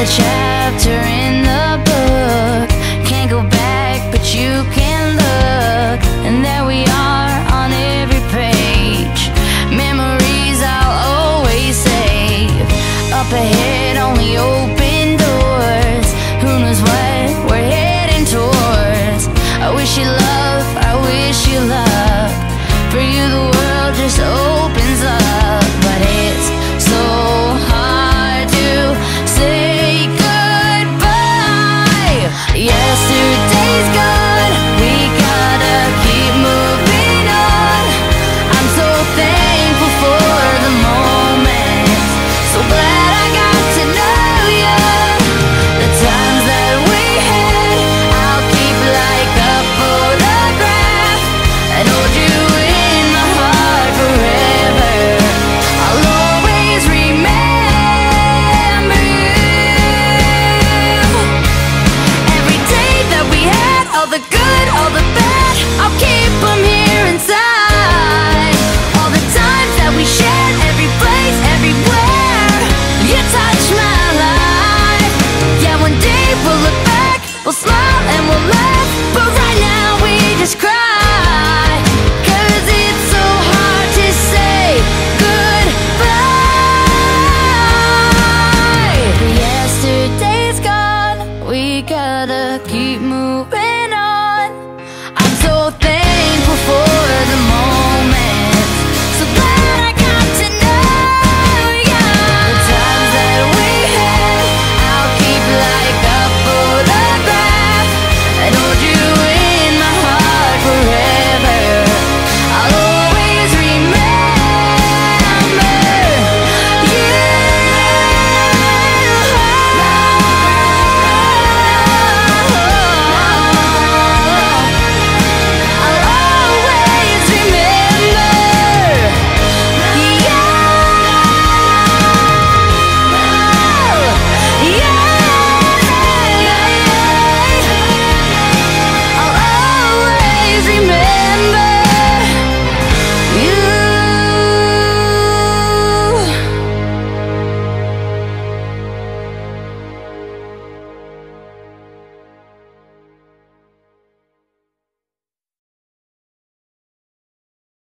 Another chapter in the book. Can't go back, but you can look. And there we are on every page. Memories I'll always save. Up ahead. the good, all the bad, I'll keep them here inside. All the times that we shared, every place, everywhere You touch my life. Yeah, one day we'll look back, we'll smile and we'll laugh But right now we just cry. Gotta keep moving.